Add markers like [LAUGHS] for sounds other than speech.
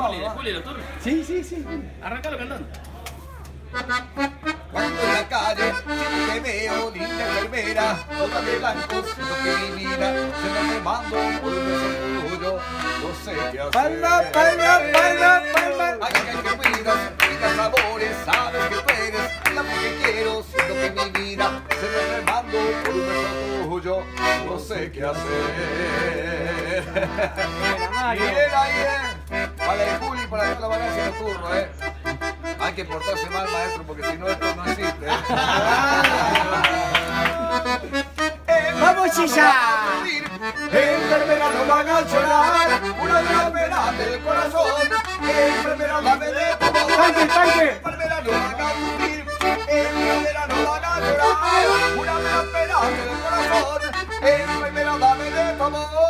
Turnos. Sí, sí, sí. Arrancalo cantando. Cuando en la calle te veo, linda enfermera, ojos de blanco, siento que mi vida se me remando por un beso tuyo, no sé qué hacer. Palma, palma, palma, palma. Ay, ay, que cuidas, cuidas sabores, sabes que tú eres la mujer que quiero, siento que mi vida se me remando por un beso tuyo, no sé qué hacer. Bien ahí, eh. Para el para dejar la balanza de turno, ¿eh? Hay que portarse mal, maestro, porque si no, esto no existe. ¿eh? [LAUGHS] eh ¡Vamos, chicha! Enfermera no van a llorar, una de las del corazón. Enfermera la veré como... Enfermera no van a sufrir, enfermera no van a llorar, una de las del corazón. Enfermera dame de tu amor.